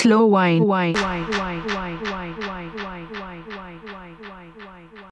slow wine. wine, wine, wine, wine, wine, wine.